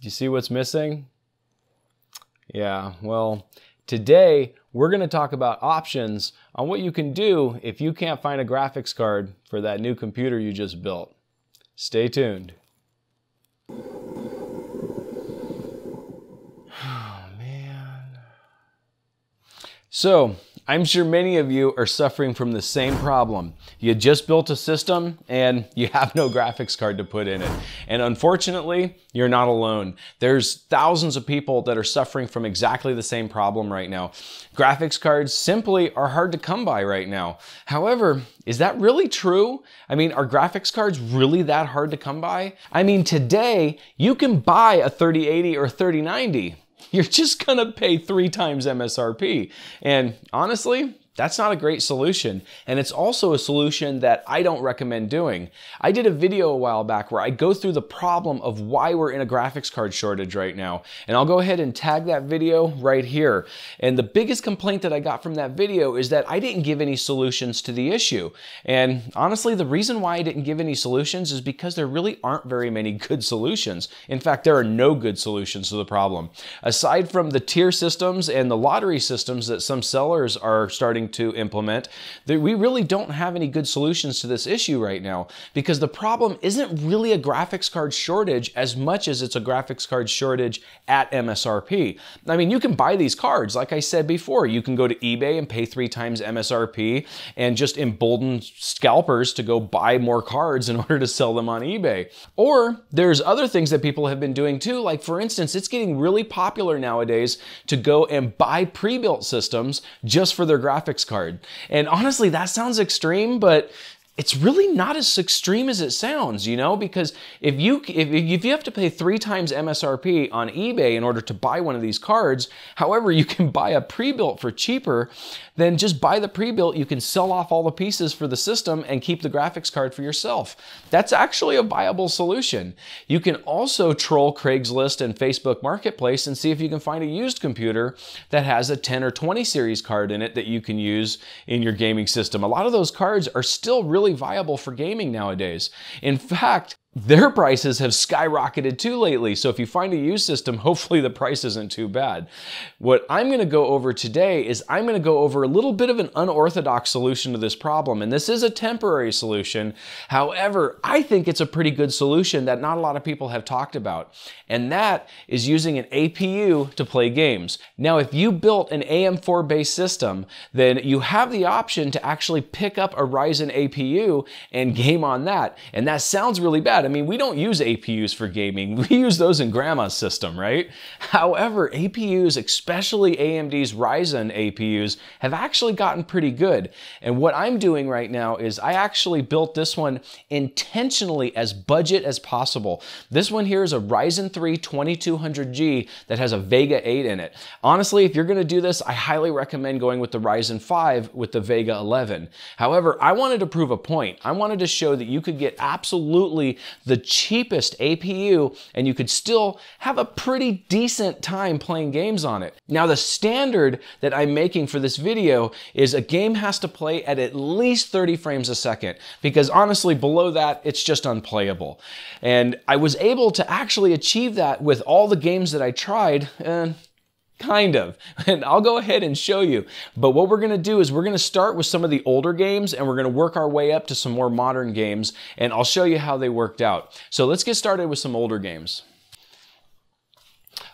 Do you see what's missing? Yeah, well, today we're going to talk about options on what you can do if you can't find a graphics card for that new computer you just built. Stay tuned. Oh, man. So, I'm sure many of you are suffering from the same problem. You just built a system and you have no graphics card to put in it. And unfortunately, you're not alone. There's thousands of people that are suffering from exactly the same problem right now. Graphics cards simply are hard to come by right now. However, is that really true? I mean, are graphics cards really that hard to come by? I mean, today you can buy a 3080 or 3090 you're just gonna pay three times MSRP. And honestly, that's not a great solution. And it's also a solution that I don't recommend doing. I did a video a while back where I go through the problem of why we're in a graphics card shortage right now. And I'll go ahead and tag that video right here. And the biggest complaint that I got from that video is that I didn't give any solutions to the issue. And honestly, the reason why I didn't give any solutions is because there really aren't very many good solutions. In fact, there are no good solutions to the problem. Aside from the tier systems and the lottery systems that some sellers are starting to implement, we really don't have any good solutions to this issue right now because the problem isn't really a graphics card shortage as much as it's a graphics card shortage at MSRP. I mean, you can buy these cards, like I said before, you can go to eBay and pay three times MSRP and just embolden scalpers to go buy more cards in order to sell them on eBay. Or there's other things that people have been doing too, like for instance, it's getting really popular nowadays to go and buy pre-built systems just for their graphics graphics card. And honestly, that sounds extreme, but it's really not as extreme as it sounds, you know, because if you if, if you have to pay three times MSRP on eBay in order to buy one of these cards, however, you can buy a pre-built for cheaper, then just buy the pre-built. You can sell off all the pieces for the system and keep the graphics card for yourself. That's actually a viable solution. You can also troll Craigslist and Facebook Marketplace and see if you can find a used computer that has a 10 or 20 series card in it that you can use in your gaming system. A lot of those cards are still really viable for gaming nowadays. In fact, their prices have skyrocketed too lately. So if you find a used system, hopefully the price isn't too bad. What I'm going to go over today is I'm going to go over a little bit of an unorthodox solution to this problem. And this is a temporary solution. However, I think it's a pretty good solution that not a lot of people have talked about. And that is using an APU to play games. Now, if you built an AM4 based system, then you have the option to actually pick up a Ryzen APU and game on that. And that sounds really bad. I mean, we don't use APUs for gaming. We use those in grandma's system, right? However, APUs, especially AMD's Ryzen APUs, have actually gotten pretty good. And what I'm doing right now is I actually built this one intentionally as budget as possible. This one here is a Ryzen 3 2200G that has a Vega 8 in it. Honestly, if you're gonna do this, I highly recommend going with the Ryzen 5 with the Vega 11. However, I wanted to prove a point. I wanted to show that you could get absolutely the cheapest APU and you could still have a pretty decent time playing games on it. Now the standard that I'm making for this video is a game has to play at at least 30 frames a second because honestly below that it's just unplayable. And I was able to actually achieve that with all the games that I tried and Kind of. And I'll go ahead and show you. But what we're going to do is we're going to start with some of the older games and we're going to work our way up to some more modern games and I'll show you how they worked out. So let's get started with some older games.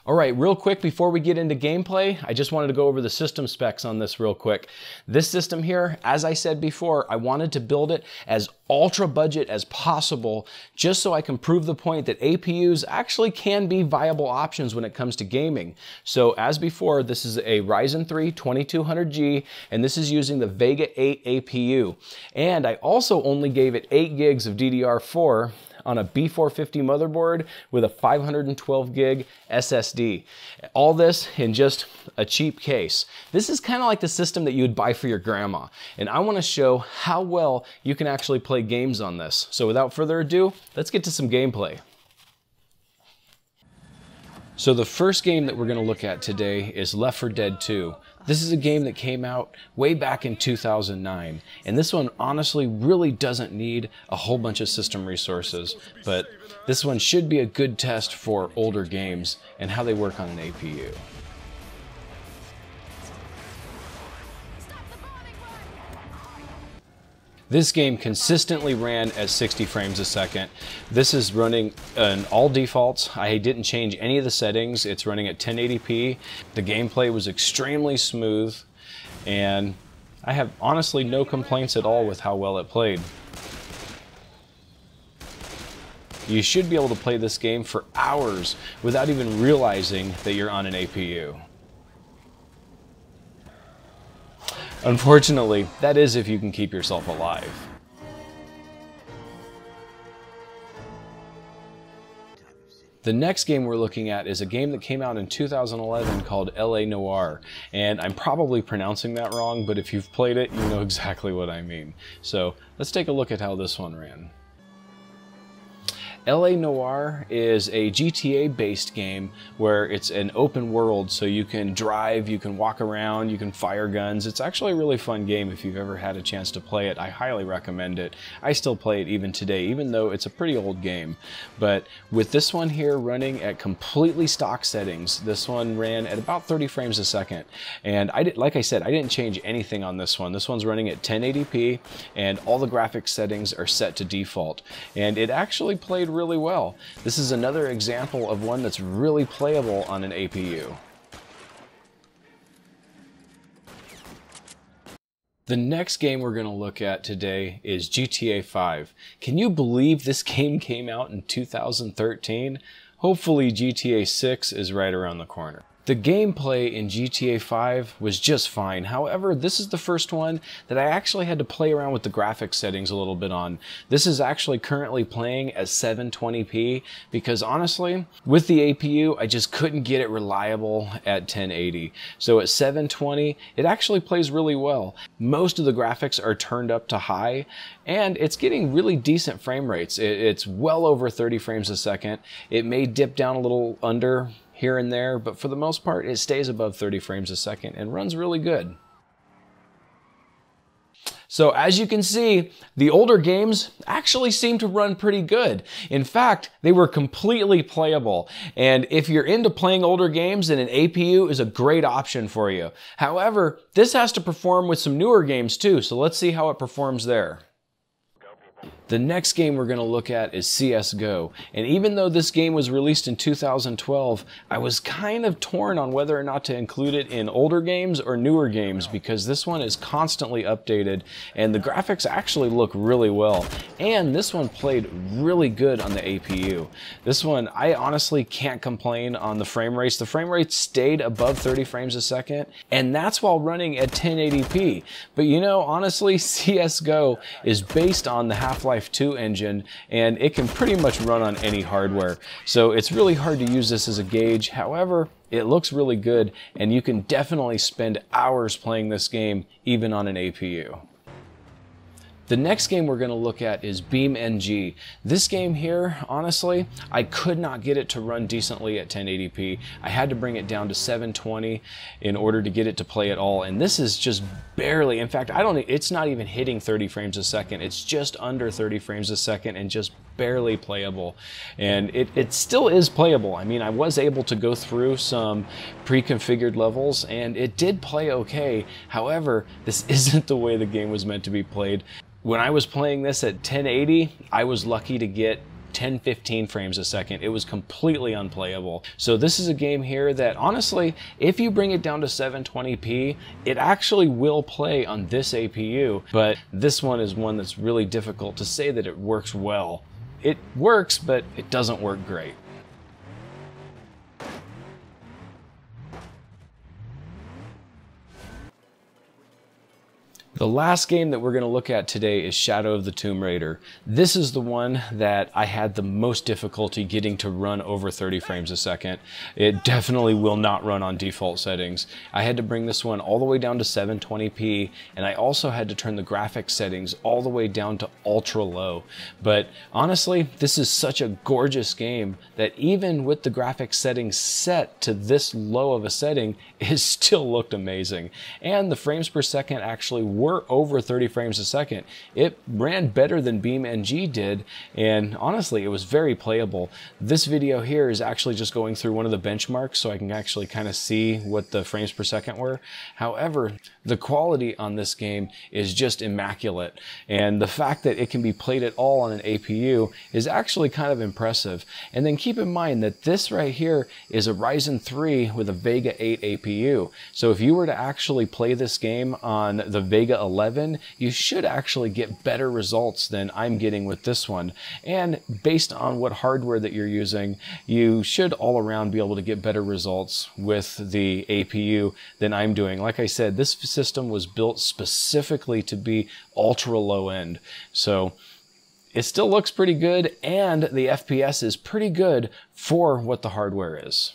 All right, real quick before we get into gameplay, I just wanted to go over the system specs on this real quick. This system here, as I said before, I wanted to build it as ultra budget as possible just so I can prove the point that APUs actually can be viable options when it comes to gaming. So as before, this is a Ryzen 3 2200G and this is using the Vega 8 APU. And I also only gave it 8 gigs of DDR4 on a B450 motherboard with a 512 gig SSD. All this in just a cheap case. This is kind of like the system that you would buy for your grandma. And I wanna show how well you can actually play games on this. So without further ado, let's get to some gameplay. So the first game that we're going to look at today is Left 4 Dead 2. This is a game that came out way back in 2009, and this one honestly really doesn't need a whole bunch of system resources, but this one should be a good test for older games and how they work on an APU. This game consistently ran at 60 frames a second. This is running an all defaults. I didn't change any of the settings. It's running at 1080p. The gameplay was extremely smooth and I have honestly no complaints at all with how well it played. You should be able to play this game for hours without even realizing that you're on an APU. Unfortunately, that is if you can keep yourself alive. The next game we're looking at is a game that came out in 2011 called LA Noire. And I'm probably pronouncing that wrong, but if you've played it, you know exactly what I mean. So let's take a look at how this one ran. LA Noire is a GTA based game where it's an open world so you can drive, you can walk around, you can fire guns. It's actually a really fun game if you've ever had a chance to play it. I highly recommend it. I still play it even today, even though it's a pretty old game. But with this one here running at completely stock settings, this one ran at about 30 frames a second. And I did, like I said, I didn't change anything on this one. This one's running at 1080p and all the graphics settings are set to default. And it actually played really well. This is another example of one that's really playable on an APU. The next game we're going to look at today is GTA 5. Can you believe this game came out in 2013? Hopefully GTA 6 is right around the corner. The gameplay in GTA 5 was just fine. However, this is the first one that I actually had to play around with the graphics settings a little bit on. This is actually currently playing at 720p because honestly, with the APU, I just couldn't get it reliable at 1080. So at 720, it actually plays really well. Most of the graphics are turned up to high and it's getting really decent frame rates. It's well over 30 frames a second. It may dip down a little under here and there, but for the most part, it stays above 30 frames a second and runs really good. So as you can see, the older games actually seem to run pretty good. In fact, they were completely playable. And if you're into playing older games, then an APU is a great option for you. However, this has to perform with some newer games too, so let's see how it performs there. The next game we're going to look at is CSGO. And even though this game was released in 2012, I was kind of torn on whether or not to include it in older games or newer games because this one is constantly updated and the graphics actually look really well. And this one played really good on the APU. This one, I honestly can't complain on the frame rates. The frame rate stayed above 30 frames a second and that's while running at 1080p. But you know, honestly, CSGO is based on the Half-Life Half-Life 2 engine and it can pretty much run on any hardware. So it's really hard to use this as a gauge. However, it looks really good and you can definitely spend hours playing this game even on an APU. The next game we're going to look at is BeamNG. This game here, honestly, I could not get it to run decently at 1080p. I had to bring it down to 720 in order to get it to play at all, and this is just barely, in fact, I don't, it's not even hitting 30 frames a second. It's just under 30 frames a second and just barely playable. And it, it still is playable. I mean, I was able to go through some pre-configured levels and it did play okay. However, this isn't the way the game was meant to be played. When I was playing this at 1080, I was lucky to get 10 15 frames a second. It was completely unplayable. So this is a game here that honestly if you bring it down to 720p it actually will play on this APU but this one is one that's really difficult to say that it works well. It works but it doesn't work great The last game that we're going to look at today is Shadow of the Tomb Raider. This is the one that I had the most difficulty getting to run over 30 frames a second. It definitely will not run on default settings. I had to bring this one all the way down to 720p and I also had to turn the graphics settings all the way down to ultra low. But honestly, this is such a gorgeous game that even with the graphics settings set to this low of a setting, it still looked amazing. And the frames per second actually were over 30 frames a second. It ran better than Beam BeamNG did, and honestly, it was very playable. This video here is actually just going through one of the benchmarks so I can actually kind of see what the frames per second were. However, the quality on this game is just immaculate, and the fact that it can be played at all on an APU is actually kind of impressive. And then keep in mind that this right here is a Ryzen 3 with a Vega 8 APU. So if you were to actually play this game on the Vega 11, you should actually get better results than I'm getting with this one. And based on what hardware that you're using, you should all around be able to get better results with the APU than I'm doing. Like I said, this system was built specifically to be ultra low end. So it still looks pretty good and the FPS is pretty good for what the hardware is.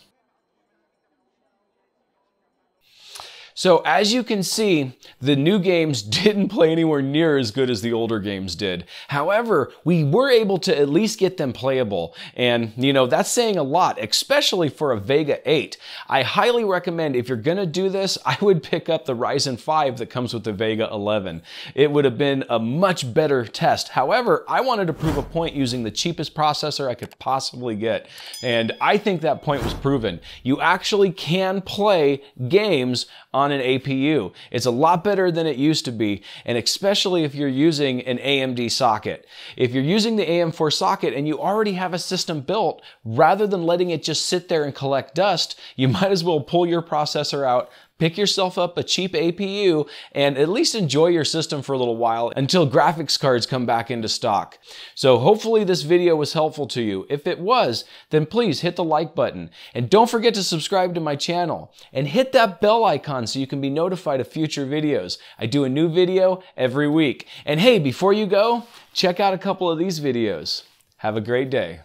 So as you can see, the new games didn't play anywhere near as good as the older games did. However, we were able to at least get them playable. And, you know, that's saying a lot, especially for a Vega 8. I highly recommend if you're gonna do this, I would pick up the Ryzen 5 that comes with the Vega 11. It would have been a much better test. However, I wanted to prove a point using the cheapest processor I could possibly get. And I think that point was proven. You actually can play games on on an APU. It's a lot better than it used to be, and especially if you're using an AMD socket. If you're using the AM4 socket and you already have a system built, rather than letting it just sit there and collect dust, you might as well pull your processor out, Pick yourself up a cheap APU and at least enjoy your system for a little while until graphics cards come back into stock. So hopefully this video was helpful to you. If it was, then please hit the like button. And don't forget to subscribe to my channel. And hit that bell icon so you can be notified of future videos. I do a new video every week. And hey, before you go, check out a couple of these videos. Have a great day.